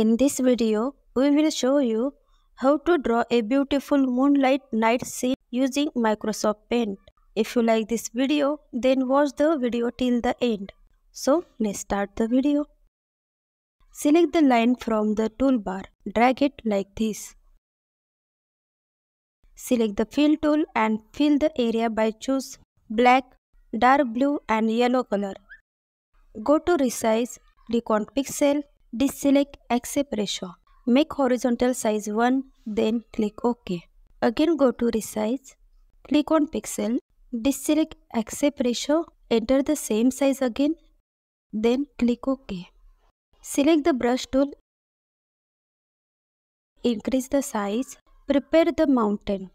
In this video, we will show you how to draw a beautiful moonlight night scene using Microsoft Paint. If you like this video, then watch the video till the end. So, let's start the video. Select the line from the toolbar. Drag it like this. Select the fill tool and fill the area by choose black, dark blue and yellow color. Go to resize, on pixel, deselect aspect ratio. Make horizontal size 1, then click OK. Again go to resize, click on pixel, deselect aspect ratio, enter the same size again, then click OK. Select the brush tool, increase the size, prepare the mountain.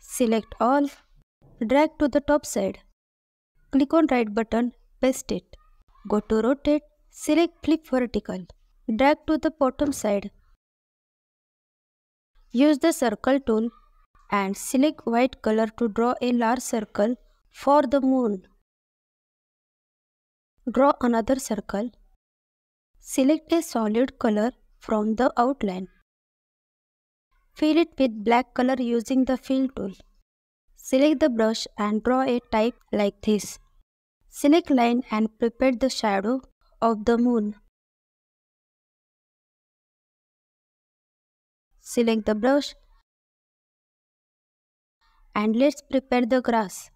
Select all, drag to the top side. Click on right button, paste it. Go to rotate, select flip vertical. Drag to the bottom side. Use the circle tool and select white color to draw a large circle for the moon. Draw another circle. Select a solid color from the outline. Fill it with black color using the fill tool. Select the brush and draw a type like this. Select line and prepare the shadow of the moon. Select the brush and let's prepare the grass.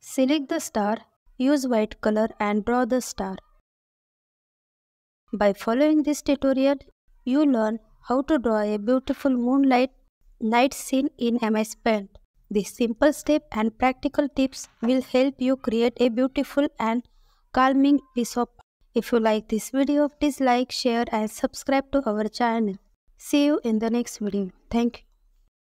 Select the star, use white color and draw the star. By following this tutorial, you learn how to draw a beautiful moonlight night scene in MS Paint. These simple step and practical tips will help you create a beautiful and calming piece of art. if you like this video, please like, share and subscribe to our channel. See you in the next video. Thank you.